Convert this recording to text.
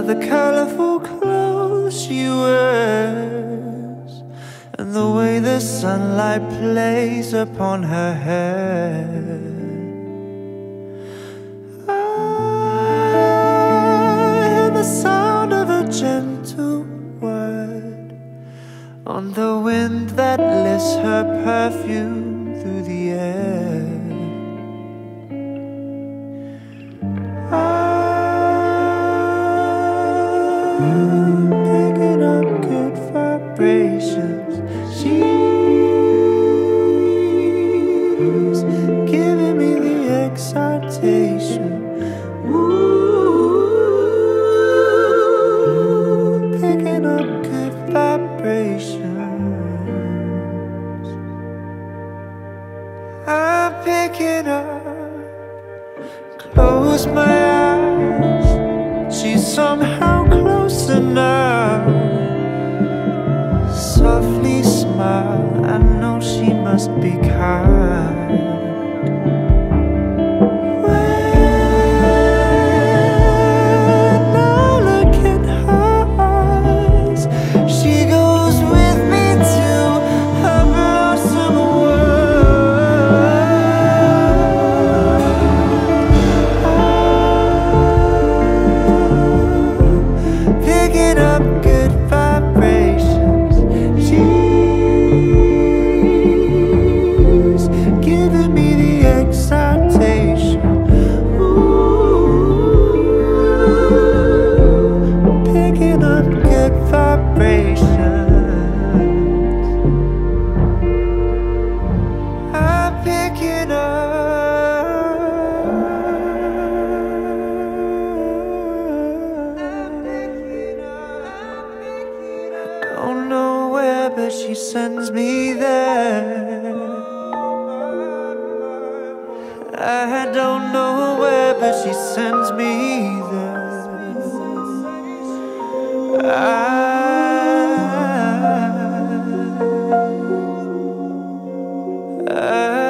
The colorful clothes she wears And the way the sunlight plays upon her hair. I hear the sound of a gentle word On the wind that lifts her perfume I'm picking up good vibrations. She's giving me the excitation. Ooh, picking up good vibrations. I'm picking up. Close my eyes. She's somehow smile, I know she must be kind. Vibrations. I'm picking up. Don't know where, but she sends me there. I don't know where, but she sends me there. I